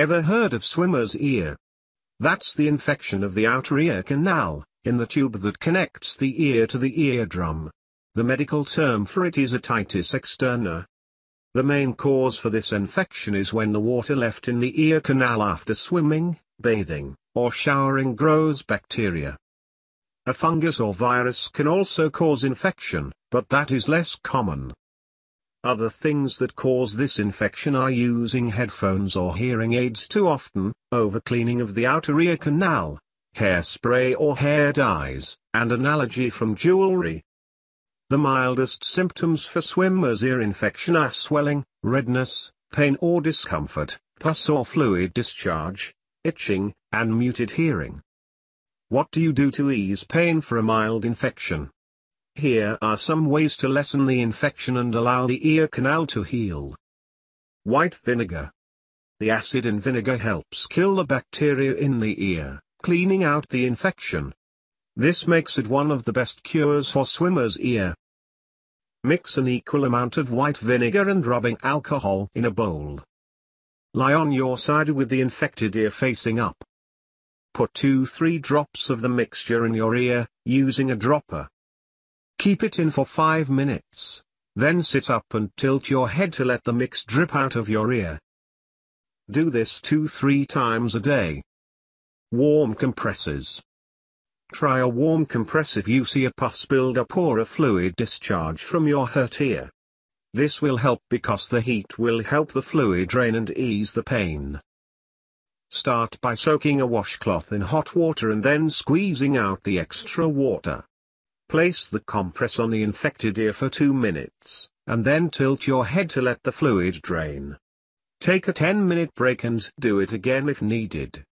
Ever heard of swimmer's ear? That's the infection of the outer ear canal, in the tube that connects the ear to the eardrum. The medical term for it is otitis externa. The main cause for this infection is when the water left in the ear canal after swimming, bathing, or showering grows bacteria. A fungus or virus can also cause infection, but that is less common. Other things that cause this infection are using headphones or hearing aids too often, overcleaning of the outer ear canal, hairspray or hair dyes, and an allergy from jewelry. The mildest symptoms for swimmer's ear infection are swelling, redness, pain or discomfort, pus or fluid discharge, itching, and muted hearing. What do you do to ease pain for a mild infection? Here are some ways to lessen the infection and allow the ear canal to heal. White vinegar. The acid in vinegar helps kill the bacteria in the ear, cleaning out the infection. This makes it one of the best cures for swimmer's ear. Mix an equal amount of white vinegar and rubbing alcohol in a bowl. Lie on your side with the infected ear facing up. Put 2-3 drops of the mixture in your ear, using a dropper. Keep it in for 5 minutes. Then sit up and tilt your head to let the mix drip out of your ear. Do this 2-3 times a day. Warm compresses. Try a warm compress if you see a pus buildup or a fluid discharge from your hurt ear. This will help because the heat will help the fluid drain and ease the pain. Start by soaking a washcloth in hot water and then squeezing out the extra water. Place the compress on the infected ear for 2 minutes, and then tilt your head to let the fluid drain. Take a 10 minute break and do it again if needed.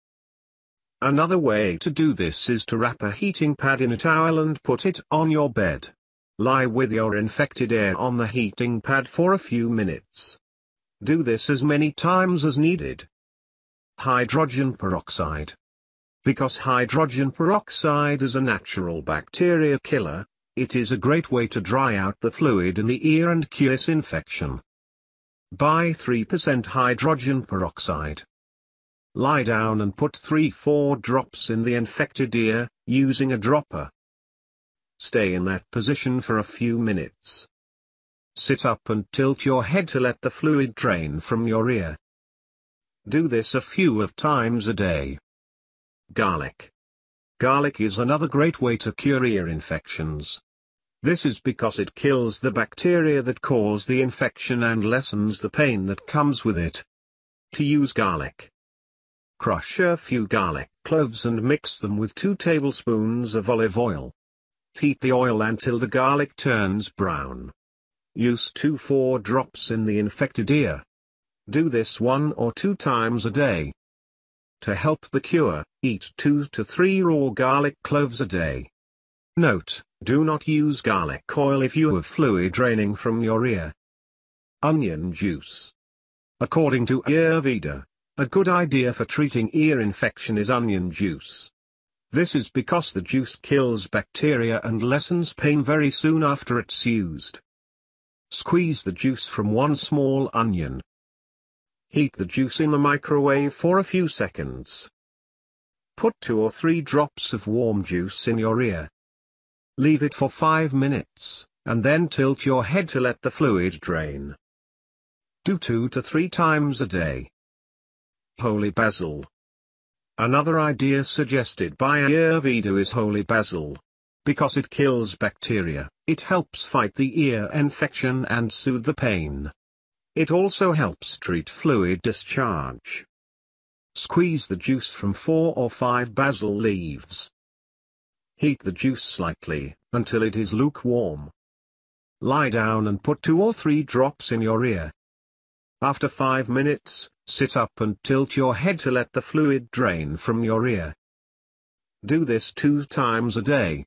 Another way to do this is to wrap a heating pad in a towel and put it on your bed. Lie with your infected ear on the heating pad for a few minutes. Do this as many times as needed. Hydrogen peroxide because hydrogen peroxide is a natural bacteria killer, it is a great way to dry out the fluid in the ear and cure infection. Buy 3% hydrogen peroxide. Lie down and put 3-4 drops in the infected ear, using a dropper. Stay in that position for a few minutes. Sit up and tilt your head to let the fluid drain from your ear. Do this a few of times a day. Garlic. Garlic is another great way to cure ear infections. This is because it kills the bacteria that cause the infection and lessens the pain that comes with it. To use garlic. Crush a few garlic cloves and mix them with 2 tablespoons of olive oil. Heat the oil until the garlic turns brown. Use 2-4 drops in the infected ear. Do this one or two times a day. To help the cure, eat 2 to 3 raw garlic cloves a day. Note, do not use garlic oil if you have fluid draining from your ear. Onion juice. According to Ayurveda, a good idea for treating ear infection is onion juice. This is because the juice kills bacteria and lessens pain very soon after it's used. Squeeze the juice from one small onion, Heat the juice in the microwave for a few seconds. Put two or three drops of warm juice in your ear. Leave it for 5 minutes, and then tilt your head to let the fluid drain. Do 2 to 3 times a day. Holy Basil. Another idea suggested by Ayurveda is holy basil. Because it kills bacteria, it helps fight the ear infection and soothe the pain. It also helps treat fluid discharge. Squeeze the juice from 4 or 5 basil leaves. Heat the juice slightly, until it is lukewarm. Lie down and put 2 or 3 drops in your ear. After 5 minutes, sit up and tilt your head to let the fluid drain from your ear. Do this two times a day.